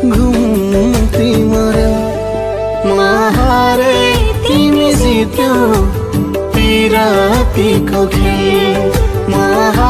घुम्ती मर्यो महारे तिमी जित्यो पिरातीको खेल। महा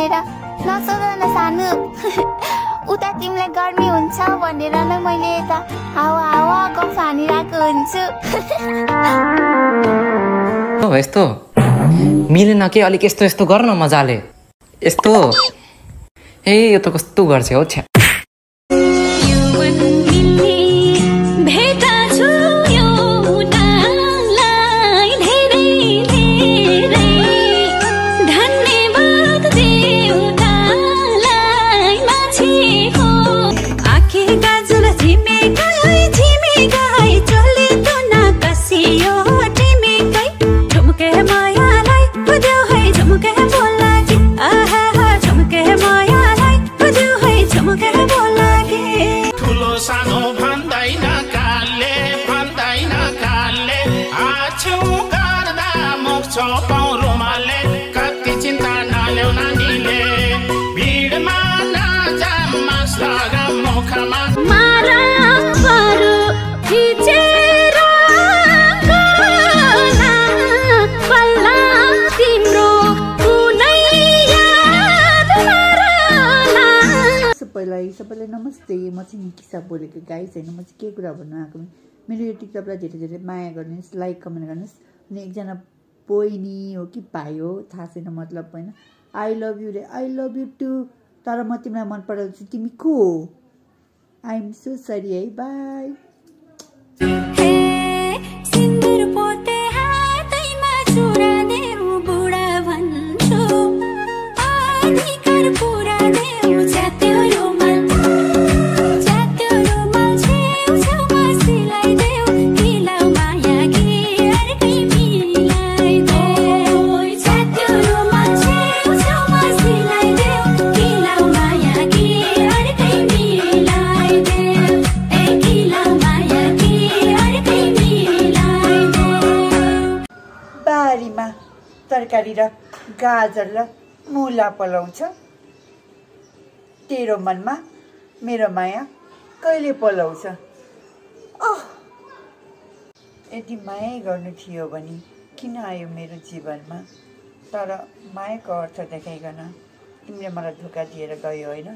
भनेर नसोध न सानो। उता तिमीलाई गर्मी हुन्छ भनेर नै मैले यता हावा हावा गफ हानिरहेको हुन्छु। हो यस्तो। मिलेन के अलिक यस्तो यस्तो गर न मजाले। यस्तो। ए यो त कस्तो गर्छ हौ छ्या। ठुलो सानो भन्दैन कालले भन्दैन कालले। आछु गर्दा मुख छोपाउ रुमालले। कति सबैलाई सबैलाई नमस्ते। म चाहिँ निकिसा बोलेको गाइस होइन? म चाहिँ के कुरा भन्नु आएको मेरो यो टिकटकलाई धेरै धेरै माया गर्नुहोस् लाइक कमेन्ट गर्नुहोस्। अनि एकजना बहिनी हो कि भाइ हो थाहा छैन मतलब होइन। आई लभ यु रे। आई लभ यु टु तर म तिमीलाई मन पराउँछु। तिमी को हो? आइएम सो सरी है? बाई तरकारी र गाजर र मुला पलाउँछ। तेरो मनमा मेरो माया कहिले पलाउँछ? अह यदि माया गर्नु थियो भने किन आयो मेरो जीवनमा? तर मायाको अर्थ देखाइकन तिमीले मलाई धोका दिएर गयो होइन?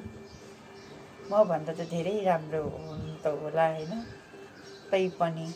मभन्दा त धेरै राम्रो हुनु त होला होइन? तैपनि